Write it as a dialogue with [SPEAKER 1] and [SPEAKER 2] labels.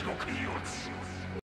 [SPEAKER 1] 地獄に落ち